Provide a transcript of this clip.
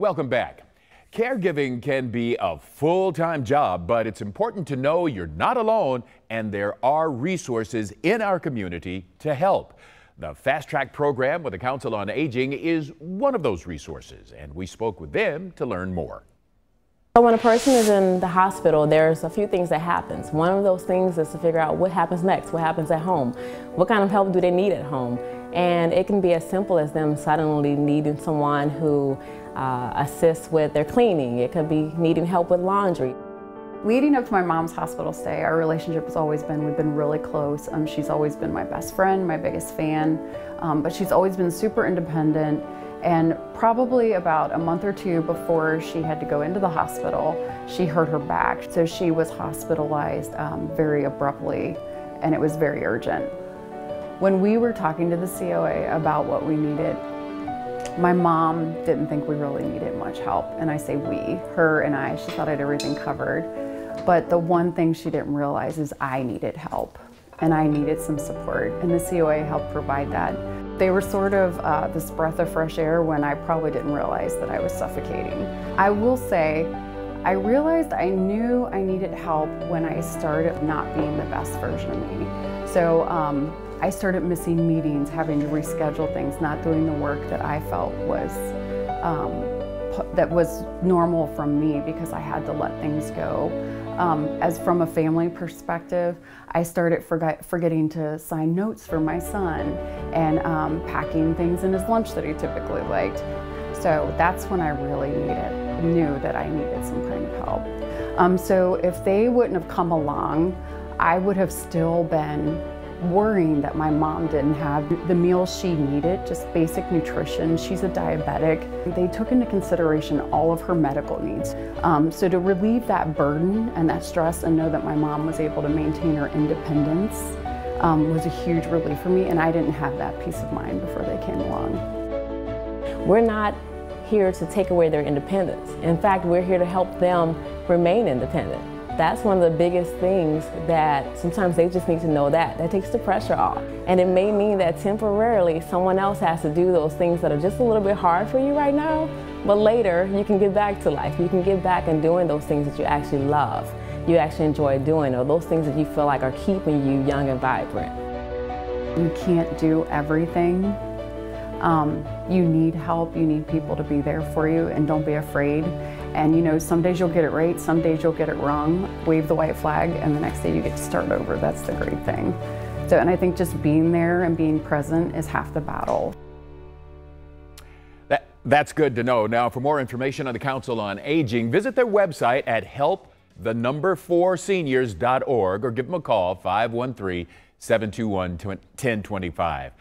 Welcome back. Caregiving can be a full-time job, but it's important to know you're not alone and there are resources in our community to help. The Fast Track program with the Council on Aging is one of those resources, and we spoke with them to learn more. So When a person is in the hospital, there's a few things that happens. One of those things is to figure out what happens next, what happens at home, what kind of help do they need at home. And it can be as simple as them suddenly needing someone who uh, assists with their cleaning. It could be needing help with laundry. Leading up to my mom's hospital stay, our relationship has always been, we've been really close. Um, she's always been my best friend, my biggest fan, um, but she's always been super independent. And probably about a month or two before she had to go into the hospital, she hurt her back. So she was hospitalized um, very abruptly, and it was very urgent. When we were talking to the COA about what we needed, my mom didn't think we really needed much help, and I say we, her and I, she thought I had everything covered. But the one thing she didn't realize is I needed help, and I needed some support, and the COA helped provide that. They were sort of uh, this breath of fresh air when I probably didn't realize that I was suffocating. I will say, I realized I knew I needed help when I started not being the best version of me. So um, I started missing meetings, having to reschedule things, not doing the work that I felt was um, that was normal from me because I had to let things go. Um, as from a family perspective, I started forget, forgetting to sign notes for my son and um, packing things in his lunch that he typically liked. So that's when I really needed, knew that I needed some kind of help. Um, so if they wouldn't have come along, I would have still been worrying that my mom didn't have the meals she needed, just basic nutrition. She's a diabetic. They took into consideration all of her medical needs. Um, so to relieve that burden and that stress and know that my mom was able to maintain her independence um, was a huge relief for me and I didn't have that peace of mind before they came along. We're not here to take away their independence. In fact, we're here to help them remain independent. That's one of the biggest things that sometimes they just need to know that. That takes the pressure off. And it may mean that temporarily someone else has to do those things that are just a little bit hard for you right now, but later you can get back to life. You can get back and doing those things that you actually love, you actually enjoy doing, or those things that you feel like are keeping you young and vibrant. You can't do everything. Um, you need help, you need people to be there for you, and don't be afraid. And you know, some days you'll get it right, some days you'll get it wrong. Wave the white flag, and the next day you get to start over. That's the great thing. So, and I think just being there and being present is half the battle. That, that's good to know. Now, for more information on the Council on Aging, visit their website at help the number 4 seniors.org or give them a call 513 721 1025.